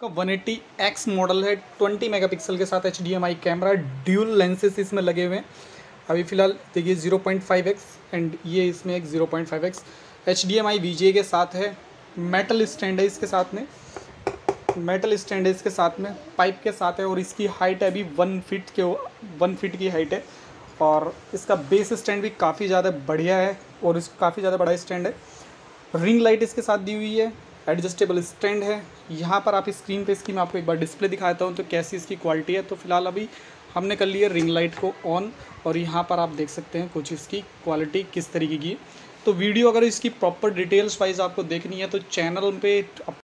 का 180x model है 20 megapixel के साथ HDMI कैमरा, ड्यूल लेंसेस इसमें लगे हुए हैं। अभी फ़िलहाल देखिए 0.5x एंड ये इसमें एक 0.5x एच डी एम आई के साथ है मेटल स्टैंड है इसके साथ में। मेटल स्टैंड है इसके साथ में पाइप के साथ है और इसकी हाइट है अभी वन फिट के वन फिट की हाइट है। और इसका बेस स्टैंड भी काफ़ी ज़्यादा बढ़िया है और इस काफ़ी ज़्यादा बड़ा स्टैंड है। रिंग लाइट इसके साथ दी हुई है। एडजस्टेबल स्टैंड है। यहाँ पर आप स्क्रीन पे इसकी मैं आपको एक बार डिस्प्ले दिखाता हूँ तो कैसी इसकी क्वालिटी है। तो फ़िलहाल अभी हमने कर लिया रिंग लाइट को ऑन और यहाँ पर आप देख सकते हैं कुछ इसकी क्वालिटी किस तरीके की तो वीडियो अगर इसकी प्रॉपर डिटेल्स वाइज आपको देखनी है तो चैनल पे